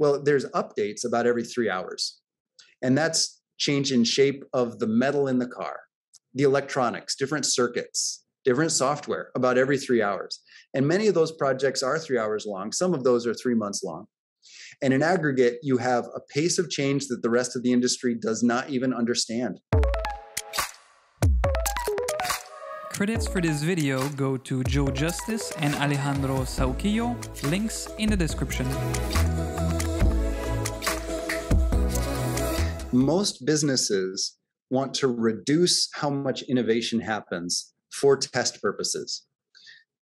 Well, there's updates about every three hours. And that's change in shape of the metal in the car, the electronics, different circuits, different software about every three hours. And many of those projects are three hours long. Some of those are three months long. And in aggregate, you have a pace of change that the rest of the industry does not even understand. Credits for this video go to Joe Justice and Alejandro Sahuquillo, links in the description. Most businesses want to reduce how much innovation happens for test purposes.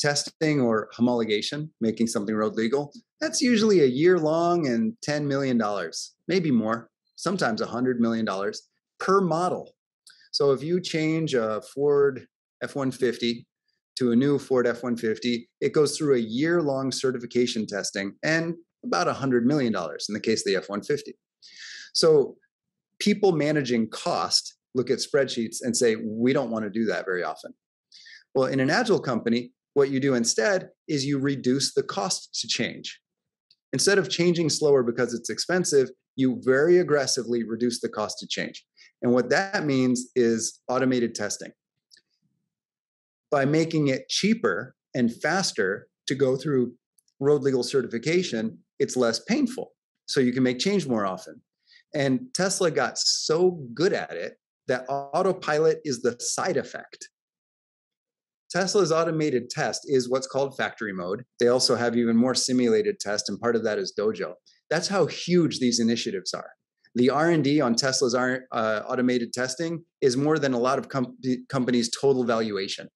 Testing or homologation, making something road legal, that's usually a year long and $10 million, maybe more, sometimes $100 million per model. So if you change a Ford F 150 to a new Ford F 150, it goes through a year long certification testing and about $100 million in the case of the F 150. So people managing cost look at spreadsheets and say, we don't want to do that very often. Well, in an agile company, what you do instead is you reduce the cost to change. Instead of changing slower because it's expensive, you very aggressively reduce the cost to change. And what that means is automated testing by making it cheaper and faster to go through road legal certification, it's less painful. So you can make change more often. And Tesla got so good at it that autopilot is the side effect. Tesla's automated test is what's called factory mode. They also have even more simulated test, and part of that is Dojo. That's how huge these initiatives are. The R&D on Tesla's uh, automated testing is more than a lot of com- companies' total valuation.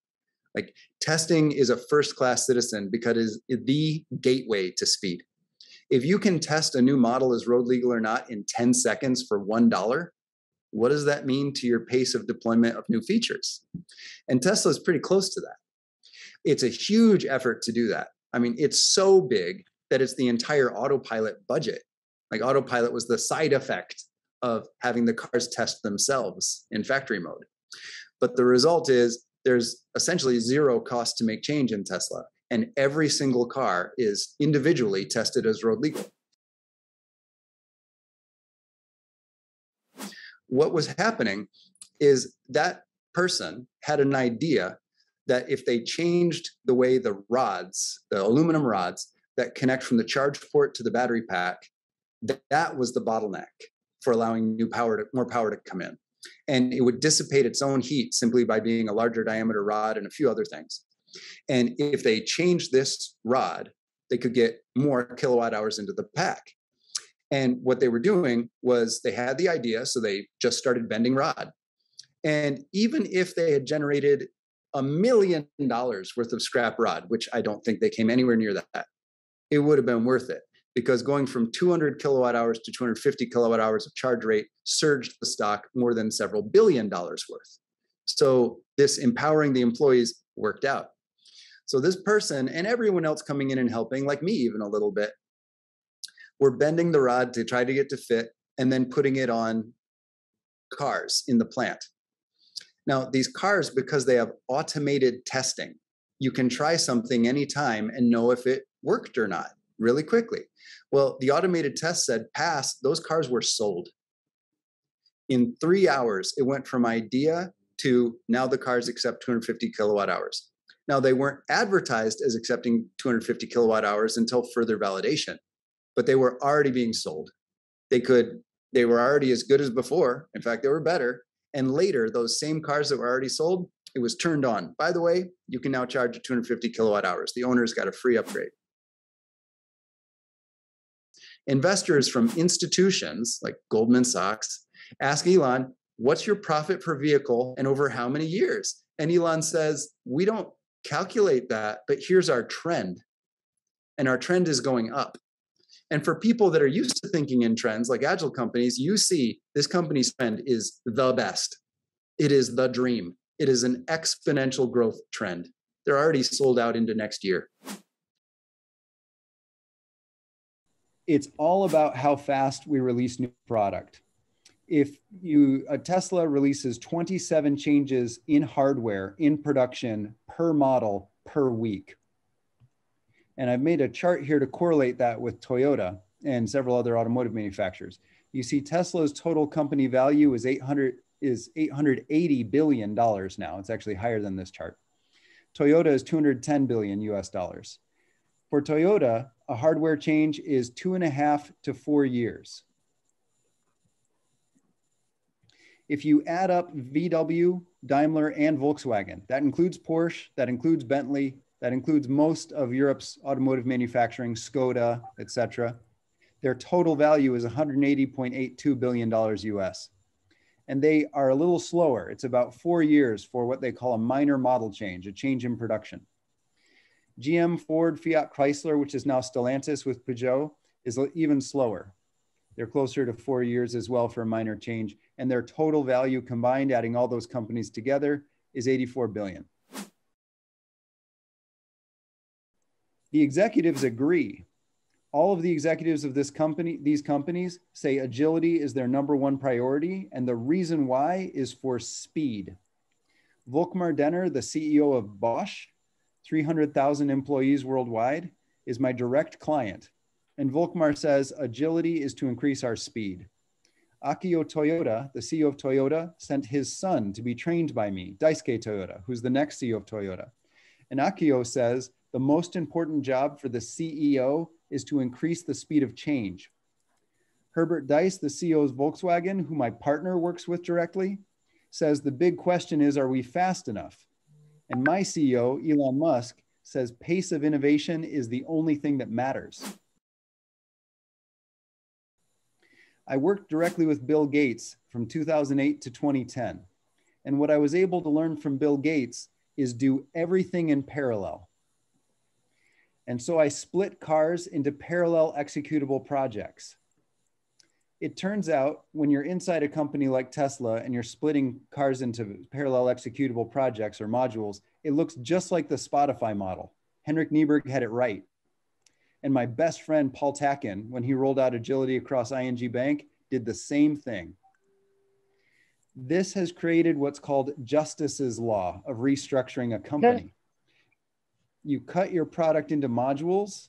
Like testing is a first class citizen because it is the gateway to speed. If you can test a new model as road legal or not in 10 seconds for $1, what does that mean to your pace of deployment of new features? And Tesla is pretty close to that. It's a huge effort to do that. I mean, it's so big that it's the entire autopilot budget. Like autopilot was the side effect of having the cars test themselves in factory mode. But the result is there's essentially zero cost to make change in Tesla. And every single car is individually tested as road legal. What was happening is that person had an idea that if they changed the way the rods, the aluminum rods that connect from the charge port to the battery pack, that was the bottleneck for allowing new power to, more power to come in and it would dissipate its own heat simply by being a larger diameter rod and a few other things. And if they changed this rod, they could get more kilowatt hours into the pack. And what they were doing was they had the idea, so they just started bending rod. And even if they had generated a million dollars worth of scrap rod, which I don't think they came anywhere near that, it would have been worth it because going from 200 kilowatt hours to 250 kilowatt hours of charge rate surged the stock more than several billion dollars worth. So this empowering the employees worked out. So this person and everyone else coming in and helping, like me even a little bit, were bending the rod to try to get to fit and then putting it on cars in the plant. Now, these cars, because they have automated testing, you can try something anytime and know if it worked or not really quickly. Well, the automated test said pass, those cars were sold. In three hours, it went from idea to now the cars accept 250 kilowatt hours. Now, they weren't advertised as accepting 250 kilowatt hours until further validation, but they were already being sold. They could, they were already as good as before. In fact, they were better. And later, those same cars that were already sold, it was turned on. By the way, you can now charge 250 kilowatt hours. The owner's got a free upgrade investors from institutions like Goldman Sachs ask Elon, What's your profit per vehicle and over how many years? And Elon says, We don't calculate that, but here's our trend. And our trend is going up. And for people that are used to thinking in trends like agile companies, you see this company's trend is the best. It is the dream. It is an exponential growth trend. They're already sold out into next year. it's all about how fast we release new product. If you a Tesla releases 27 changes in hardware in production per model per week. And I've made a chart here to correlate that with Toyota. and several other automotive manufacturers. You see Tesla's total company value is 800 is 880 billion dollars now. It's actually higher than this chart. Toyota is 210 billion US dollars. For Toyota, a hardware change is two and a half to four years. If you add up VW, Daimler, and Volkswagen, that includes Porsche, that includes Bentley, that includes most of Europe's automotive manufacturing, Skoda, etc. Their total value is 180.82 billion dollars US. And they are a little slower. It's about four years for what they call a minor model change, a change in production. GM, Ford, Fiat, Chrysler, which is now Stellantis with Peugeot, is even slower. They're closer to four years as well for a minor change. And their total value combined, adding all those companies together, is 84 billion. The executives agree. All of the executives of this company, these companies say agility is their number one priority. And the reason why is for speed. Volkmar Denner, the CEO of Bosch, 300,000 employees worldwide, is my direct client. And Volkmar says agility is to increase our speed. Akio Toyoda, the CEO of Toyota, sent his son to be trained by me, Daisuke Toyoda, who's the next CEO of Toyota. And Akio says the most important job for the CEO is to increase the speed of change. Herbert Diess, the CEO of Volkswagen, who my partner works with directly, says the big question is are we fast enough? And my CEO, Elon Musk, says pace of innovation is the only thing that matters. I worked directly with Bill Gates from 2008 to 2010. And what I was able to learn from Bill Gates is do everything in parallel. And so I split cars into parallel executable projects. It turns out when you're inside a company like Tesla and you're splitting cars into parallel executable projects or modules, it looks just like the Spotify model. Henrik Kniberg had it right. And my best friend, Paul Takin, when he rolled out agility across ING Bank, did the same thing. This has created what's called Justice's Law of restructuring a company you cut your product into modules,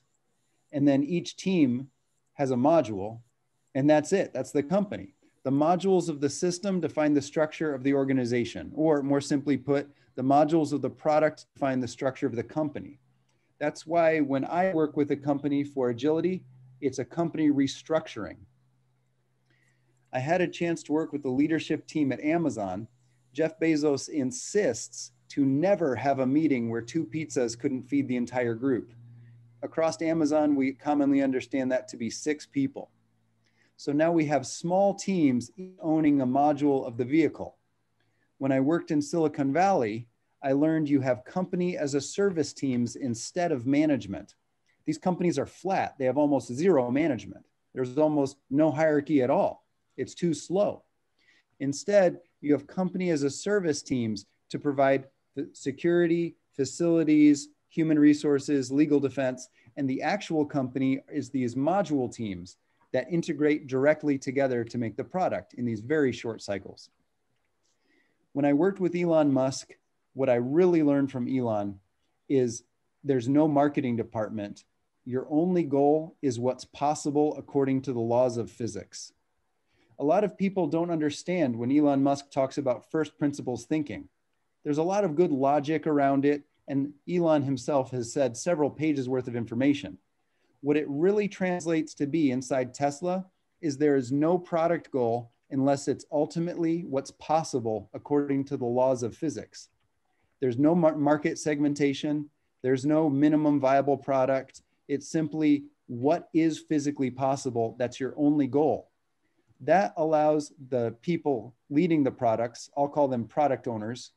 and then each team has a module, and that's it. That's the company. The modules of the system define the structure of the organization, or more simply put, the modules of the product define the structure of the company. That's why when I work with a company for agility, it's a company restructuring. I had a chance to work with the leadership team at Amazon. Jeff Bezos insists to never have a meeting where two pizzas couldn't feed the entire group. Across Amazon, we commonly understand that to be six people. So now we have small teams owning a module of the vehicle. When I worked in Silicon Valley, I learned you have company as a service teams instead of management. These companies are flat, they have almost zero management. There's almost no hierarchy at all. It's too slow. Instead, you have company as a service teams to provide security, facilities, human resources, legal defense, and the actual company is these module teams that integrate directly together to make the product in these very short cycles. When I worked with Elon Musk, what I really learned from Elon is there's no marketing department. Your only goal is what's possible according to the laws of physics. A lot of people don't understand when Elon Musk talks about first principles thinking. There's a lot of good logic around it, and Elon himself has said several pages worth of information. What it really translates to be inside Tesla is there is no product goal unless it's ultimately what's possible according to the laws of physics. There's no mar market segmentation, there's no minimum viable product. It's simply what is physically possible. That's your only goal. That allows the people leading the products, I'll call them product owners,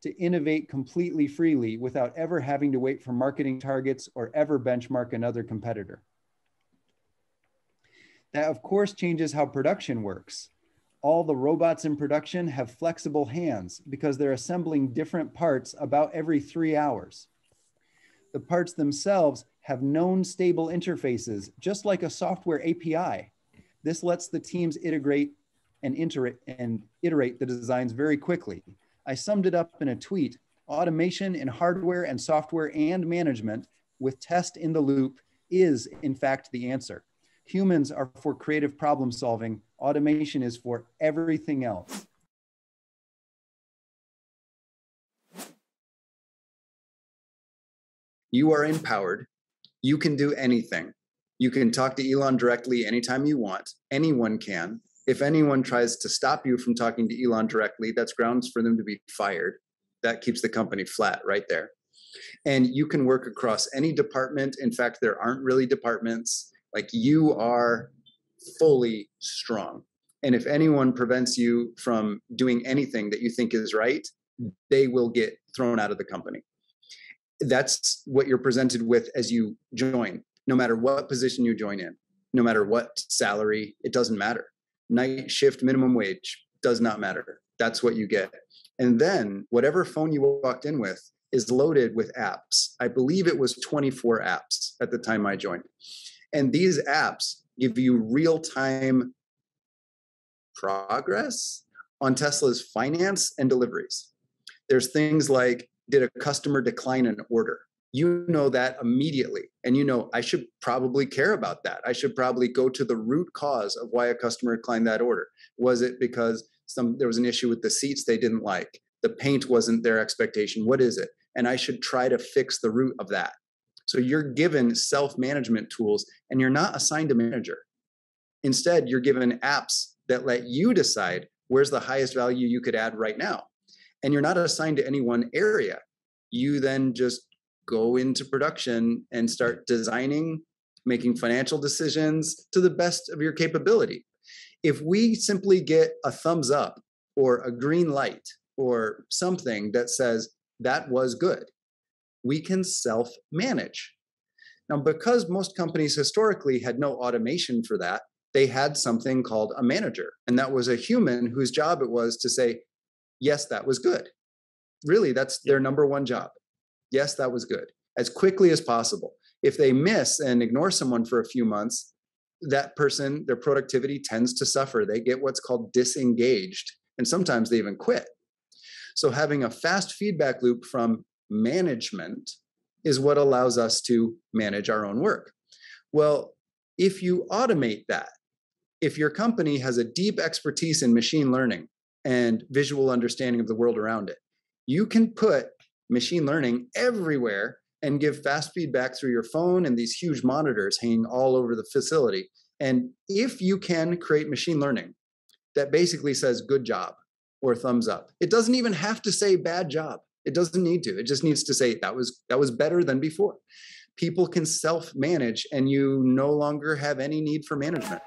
to innovate completely freely without ever having to wait for marketing targets or ever benchmark another competitor. That, of course, changes how production works. All the robots in production have flexible hands because they're assembling different parts about every three hours. The parts themselves have known stable interfaces, just like a software API. This lets the teams integrate and iterate, and iterate the designs very quickly I summed it up in a tweet automation in hardware and software and management with test in the loop is, in fact, the answer. Humans are for creative problem solving, automation is for everything else. You are empowered. You can do anything. You can talk to Elon directly anytime you want. Anyone can. If anyone tries to stop you from talking to Elon directly, that's grounds for them to be fired. That keeps the company flat right there. And you can work across any department. In fact, there aren't really departments. Like you are fully strong. And if anyone prevents you from doing anything that you think is right, they will get thrown out of the company. That's what you're presented with as you join no matter what position you join in, no matter what salary, it doesn't matter. Night shift minimum wage does not matter. That's what you get. And then whatever phone you walked in with is loaded with apps. I believe it was 24 apps at the time I joined. And these apps give you real time progress on Tesla's finance and deliveries. There's things like did a customer decline an order? you know that immediately and you know i should probably care about that. I should probably go to the root cause of why a customer declined that order. Was it because some there was an issue with the seats they didn't like? The paint wasn't their expectation. What is it? And i should try to fix the root of that so you're given self-management tools and you're not assigned a manager instead you're given apps that let you decide where's the highest value you could add right now and you're not assigned to any one area you then just go into production and start designing, making financial decisions to the best of your capability. If we simply get a thumbs up or a green light or something that says that was good, we can self manage. Now, because most companies historically had no automation for that, they had something called a manager. And that was a human whose job it was to say, yes, that was good. Really, that's their number one job yes, that was good, as quickly as possible. If they miss and ignore someone for a few months, that person, their productivity tends to suffer. They get what's called disengaged, and sometimes they even quit. So, having a fast feedback loop from management is what allows us to manage our own work. Well, if you automate that, if your company has a deep expertise in machine learning and visual understanding of the world around it, you can put machine learning everywhere and give fast feedback through your phone and these huge monitors hanging all over the facility. And if you can create machine learning that basically says good job or thumbs up, it doesn't even have to say bad job. It doesn't need to. It just needs to say that was that was better than before. People can self-manage and you no longer have any need for management.